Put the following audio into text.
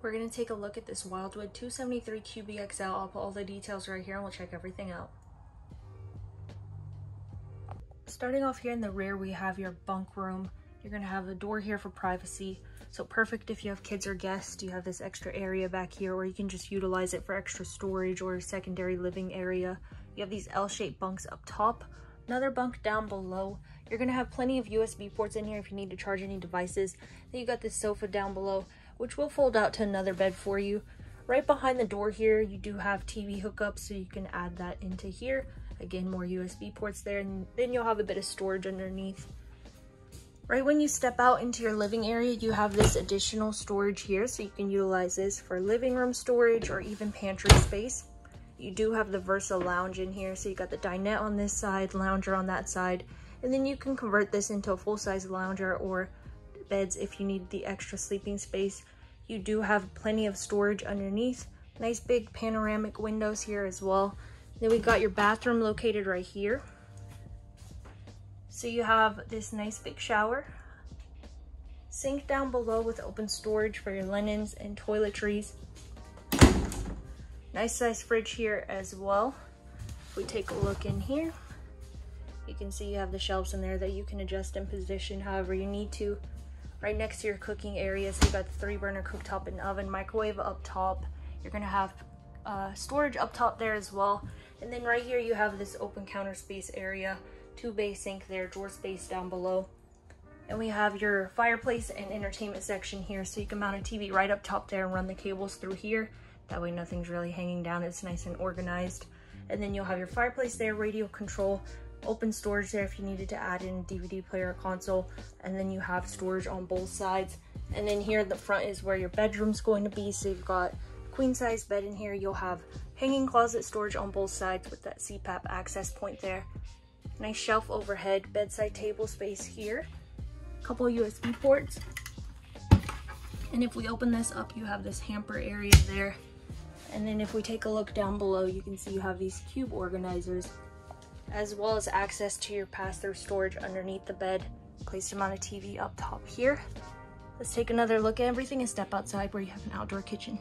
We're going to take a look at this Wildwood 273 QBXL. I'll put all the details right here and we'll check everything out. Starting off here in the rear, we have your bunk room. You're going to have a door here for privacy. So perfect if you have kids or guests. You have this extra area back here where you can just utilize it for extra storage or secondary living area. You have these L-shaped bunks up top. Another bunk down below. You're going to have plenty of USB ports in here if you need to charge any devices. Then you got this sofa down below which will fold out to another bed for you. Right behind the door here, you do have TV hookups, so you can add that into here. Again, more USB ports there, and then you'll have a bit of storage underneath. Right when you step out into your living area, you have this additional storage here, so you can utilize this for living room storage or even pantry space. You do have the Versa lounge in here, so you got the dinette on this side, lounger on that side, and then you can convert this into a full-size lounger or beds if you need the extra sleeping space. You do have plenty of storage underneath. Nice big panoramic windows here as well. Then we got your bathroom located right here. So you have this nice big shower. Sink down below with open storage for your linens and toiletries. Nice size fridge here as well. If we take a look in here, you can see you have the shelves in there that you can adjust and position however you need to right next to your cooking area. So you got the three burner cooktop and oven, microwave up top. You're gonna have uh, storage up top there as well. And then right here you have this open counter space area, two bay sink there, drawer space down below. And we have your fireplace and entertainment section here. So you can mount a TV right up top there and run the cables through here. That way nothing's really hanging down. It's nice and organized. And then you'll have your fireplace there, radio control, open storage there if you needed to add in DVD player console. And then you have storage on both sides. And then here at the front is where your bedroom's going to be. So you've got queen size bed in here. You'll have hanging closet storage on both sides with that CPAP access point there. Nice shelf overhead, bedside table space here. Couple USB ports. And if we open this up, you have this hamper area there. And then if we take a look down below, you can see you have these cube organizers as well as access to your pass-through storage underneath the bed. Place them on a TV up top here. Let's take another look at everything and step outside where you have an outdoor kitchen.